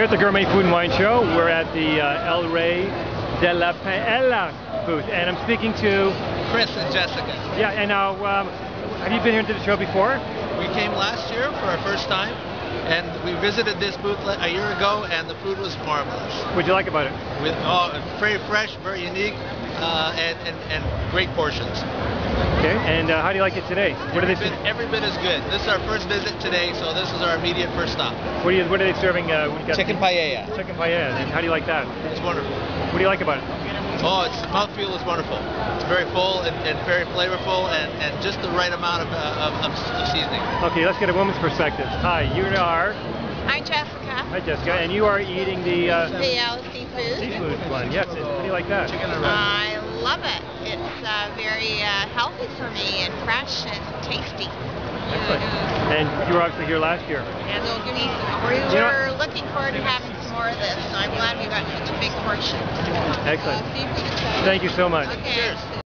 Here at the Gourmet Food and Wine Show, we're at the uh, El Rey de la Paella booth, and I'm speaking to, Chris and Jessica. yeah, and now, um, have you been here to the show before? We came last year for our first time, and we visited this booth a year ago, and the food was marvelous. What'd you like about it? With oh, very fresh, very unique, uh, and, and and great portions. Okay, and uh, how do you like it today? What are they, bit, every bit is good. This is our first visit today, so this is our immediate first stop. what are, you, what are they serving? Uh, we got Chicken paella. Chicken paella, and how do you like that? It's wonderful. What do you like about it? Oh, its mouthfeel is wonderful. It's very full and, and very flavorful, and, and just the right amount of, uh, of, of, of seasoning. Okay, let's get a woman's perspective. Hi, you are, Hi, Jessica. hi Jessica, and you are eating the uh, The uh, seafood. seafood one. Yes, and how do you like that? I love it. It's uh, very uh, healthy for me and fresh and tasty. Excellent. And you were obviously here last year. And we, we You know- were looking forward to having some more of this. So I'm glad we got such a big portion. Excellent. Uh, Thank you so much. Okay. Cheers.